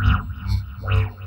Wow.